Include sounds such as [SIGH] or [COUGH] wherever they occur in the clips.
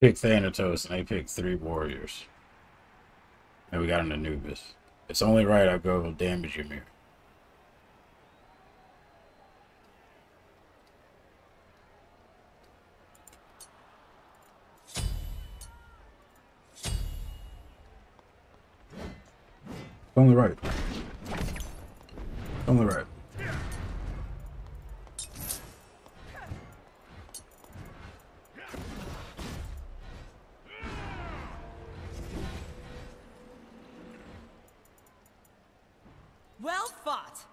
Pick Thanatos, and they picked three warriors. And we got an Anubis. It's only right I go damage Ymir. Only right. Only right. Well fought.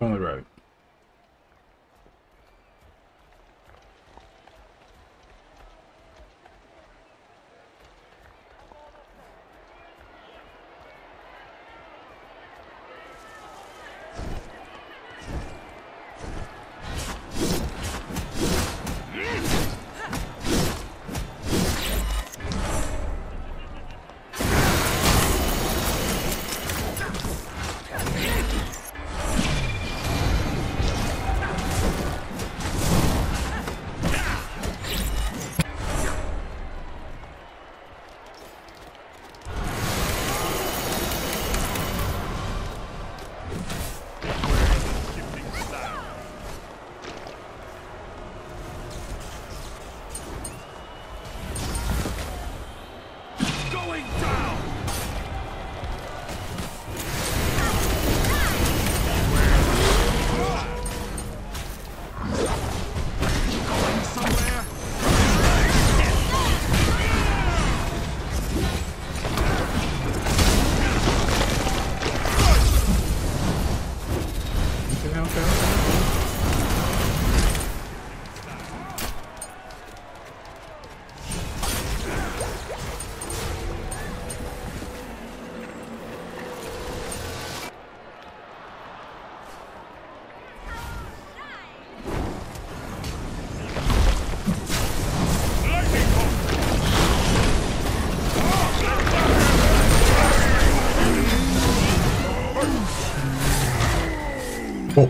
Only right. Going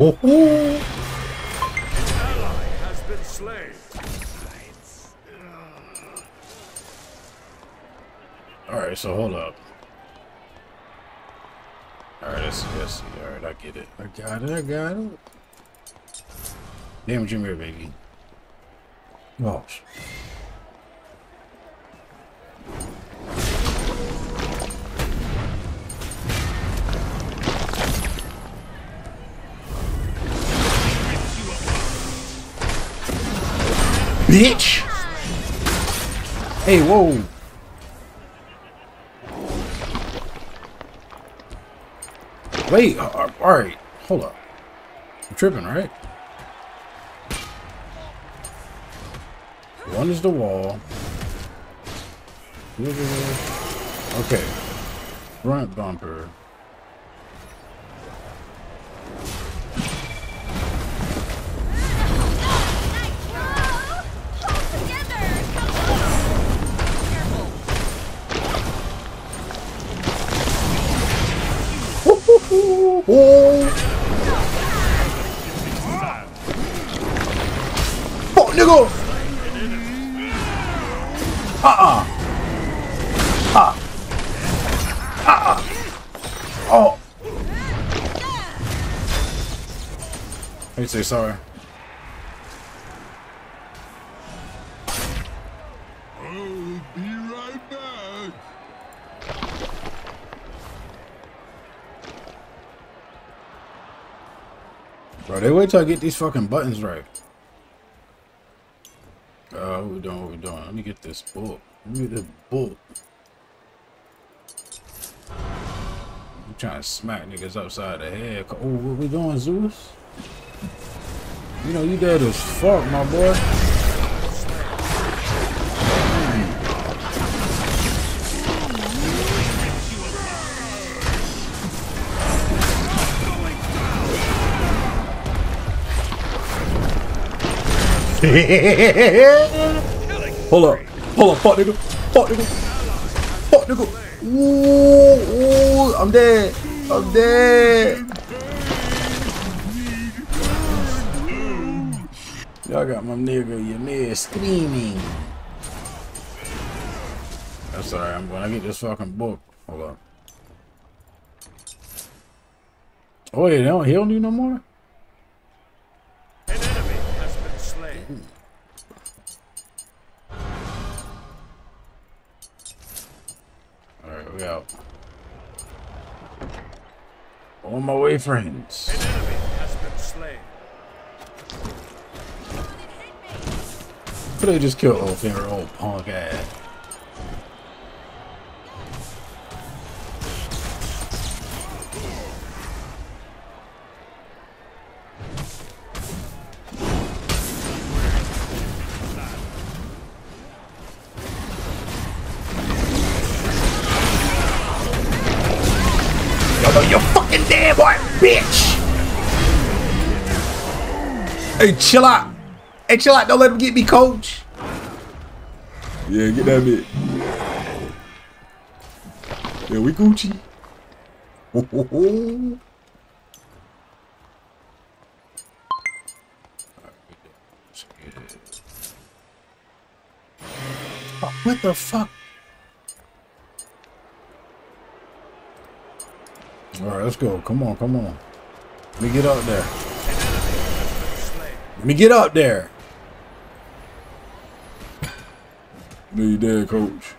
Alright, so hold up. Alright, let's see, let's see. Alright, I get it. I got it, I got it. Damage Ymir, baby. Oh, Bitch! Hey, whoa! Wait, uh, alright, hold up. I'm tripping, right? One is the wall. Okay. Front bumper. Nigga! Uh-uh. Ah. Ah. Oh. Let me say sorry. Bro, they wait till I get these fucking buttons right. Uh, we doing? What we doing? Let me get this book. Let me get this book. I'm trying to smack niggas upside the head. Oh, what we doing, Zeus? You know you dead as fuck, my boy. [LAUGHS] Hold up. Hold up. Fuck nigga. Fuck nigga. Fuck nigga. Ooh, ooh, I'm dead. I'm dead. Y'all got my nigga, your man screaming. I'm sorry, I'm gonna get this fucking book. Hold up. Oh yeah, they don't, he don't do no more? Slain. Alright, we out. On my way, friends. An enemy has been slain. Could they just kill old oh, finger, old punk ass? Fucking dead boy, bitch! Hey, chill out. Hey, chill out. Don't let him get me, coach. Yeah, get that bit. Yeah, we Gucci. Ho, ho, ho. Oh, What the fuck? All right, let's go. Come on, come on. Let me get up there. Let me get up there. No, you dead, coach.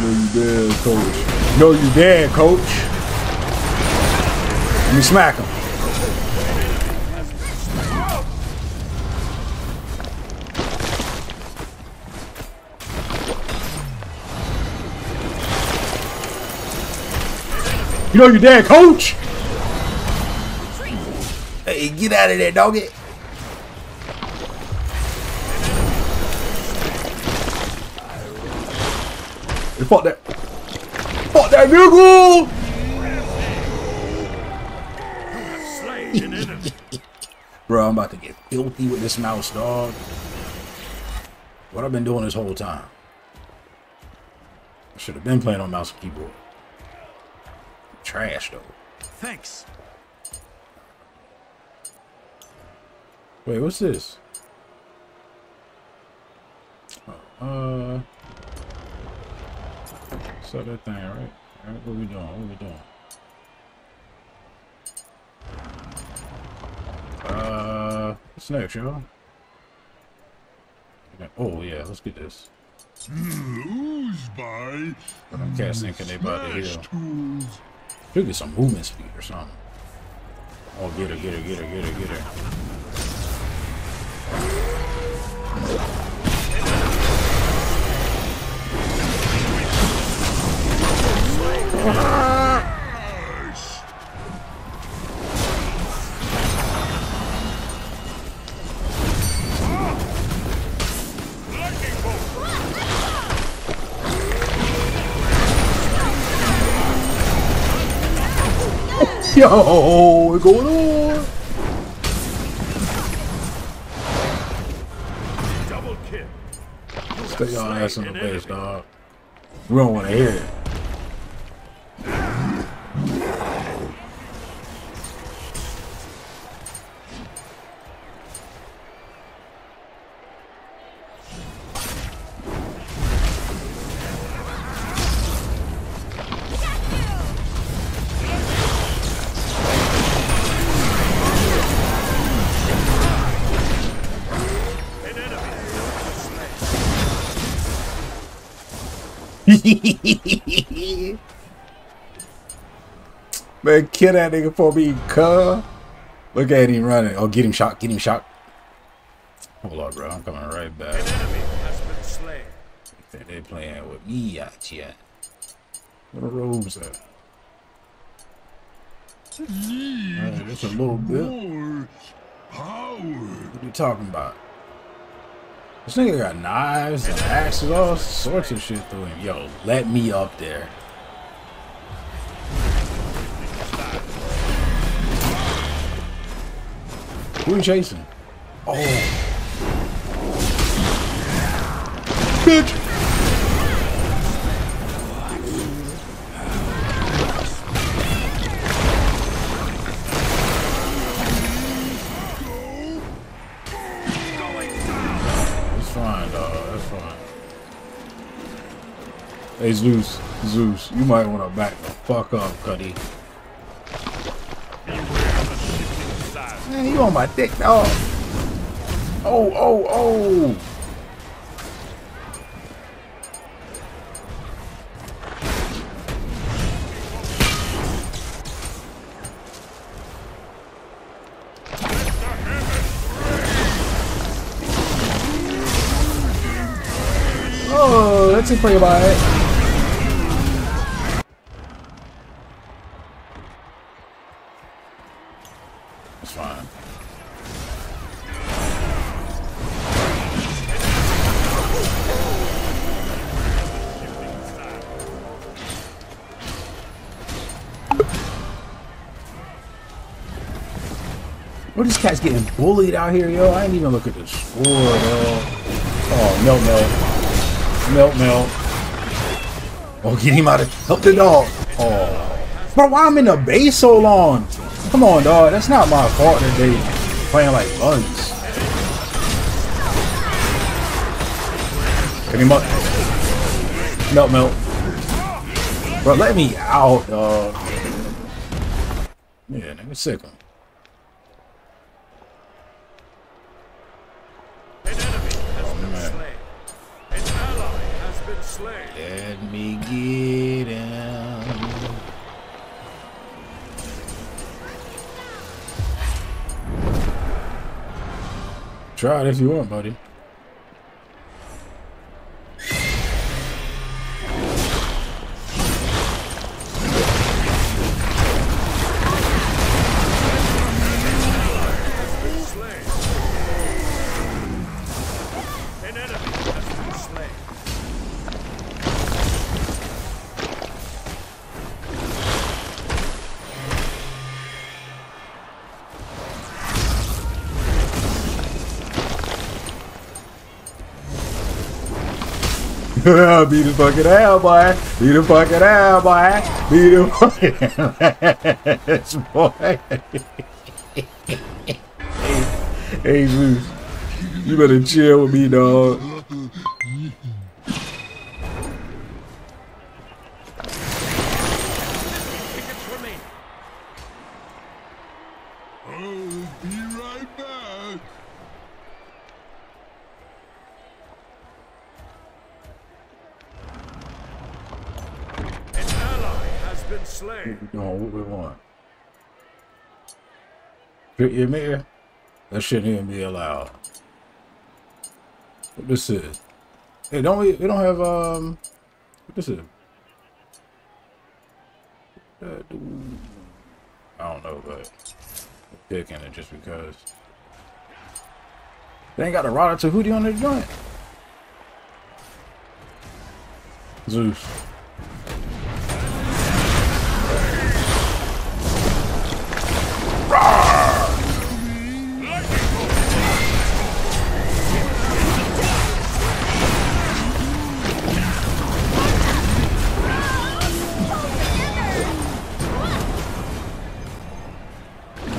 No, you dead, coach. No, you dead, coach. Let me smack him. You know you dead, coach. Hey, get out of there, doggy. Hey, fuck that. Fuck that nigga! Slain an enemy. Bro, I'm about to get filthy with this mouse, dog. What I've been doing this whole time. I should have been playing on mouse and keyboard. Trash, though. Thanks. Wait, what's this? Uh, so that thing, right? Alright, what we doing? What we doing? Uh, what's next, y'all? Oh yeah, let's get this. Lose by I'm casting, can they about to heal? Should get some movement speed or something. Oh, get her, get her, get her, get her, get her. Lightning Yo, what's going on? Double kill. Stay your ass in the base, dog. We don't want to hear it. [LAUGHS] Man, kill that nigga for me, cuh. Look at him running. Oh, get him shot, get him shot. Hold on, bro. I'm coming right An back. enemy has been slain. They playing with me out here. Where the robes at? Alright, just a little bit. More power. What you talking about? This nigga got knives and axes, all sorts of shit through him. Yo, let me up there. Who you chasing? Oh. Bitch. Hey Zeus, Zeus, you might want to back the fuck up, Cuddy. Man, you on my dick, dog. Oh, oh, oh. Oh, that's a pretty about it. Well, this cat's getting bullied out here, yo. I ain't even look at the score, dog. Oh, melt, melt. Melt, melt. Oh, get him out of... Help the dog. Oh. Bro, why I'm in the base so long? Come on, dog. That's not my fault that they playing like bugs. Get him up. Melt, melt. Bro, let me out, dog. Yeah, nigga, sick him. Try it if you want, buddy. [LAUGHS] Beat the fucking hell, boy. Beat the fucking hell, boy. Beat the [LAUGHS] fucking boy. [LAUGHS] hey, Zeus. You better chill with me, dog. Tickets remain. I'll be right back. An ally has been slain. No, what we want? Trick your mirror? That shouldn't even be allowed. What this is? Hey, don't we? We don't have um. What this is? I don't know, but I'm picking it just because. They ain't got a Rada to Hootie on their joint. Zeus.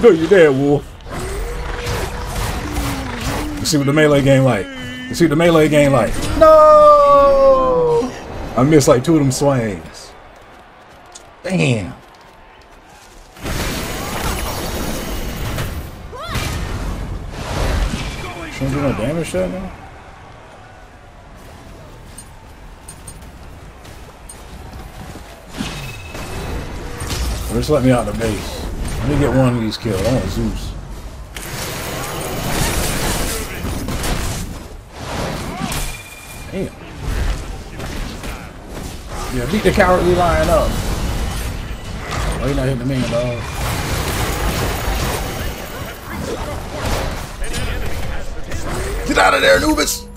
No, you're dead, Wolf. Let's see what the melee game like. Let's see what the melee game like. No! I missed like two of them swings. Damn. Shouldn't do no damage shot now? Just let me out of the base. Let me get one of these killed. I want Zeus. Damn. Yeah, beat the cowardly lion up. Oh, Why you not hitting the man, dog? Get out of there, Anubis!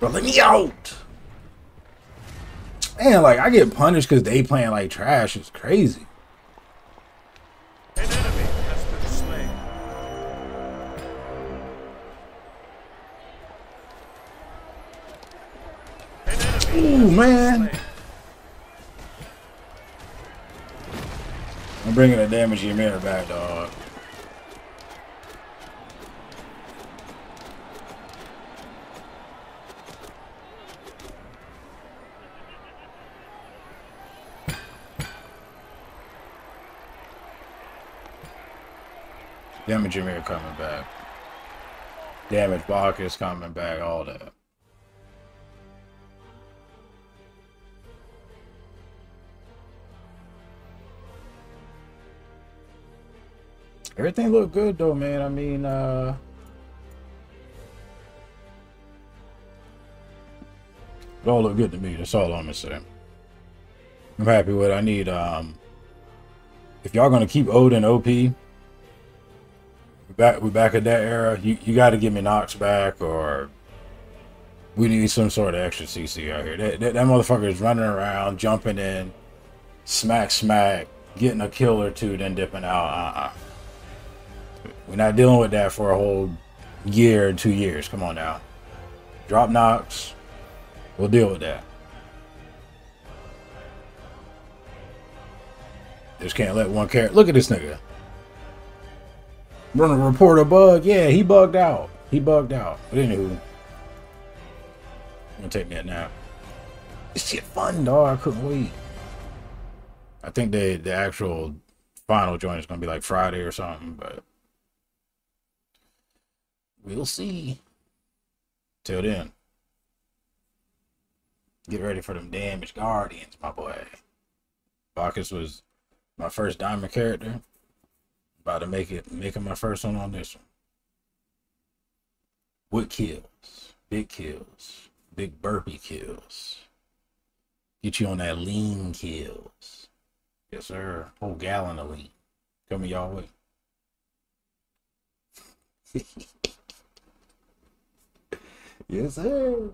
Bro, let me out! Man, like, I get punished because they playing like trash. It's crazy. man! I'm bringing the damage to Ymir back, dog. Damage Ymir coming back. Damage Bacchus coming back, all that. Everything looked good though, man. I mean, uh it all looked good to me. That's all I'm gonna say. I'm happy with it. I need um if y'all gonna keep Odin OP, back we back at that era, you, you gotta give me Nox back or we need some sort of extra CC out here. That, that, that motherfucker is running around, jumping in, smack smack, getting a kill or two, then dipping out. Uh-uh. We're not dealing with that for a whole year, two years. Come on now. Drop Nox. We'll deal with that. Just can't let one character. Look at this nigga. Run a report a bug. Yeah, he bugged out. He bugged out. But anywho, gonna take me a nap. This shit fun, dog. I couldn't wait. I think the the actual final joint is gonna be like Friday or something, but we'll see. Till then, get ready for them damaged guardians, my boy. Bacchus was my first diamond character. About to make it, making my first one on this one. What kills? Big kills. Big burpee kills. Get you on that lean kills. Yes, sir. Whole gallon of lean. Coming y'all way. [LAUGHS] yes, sir.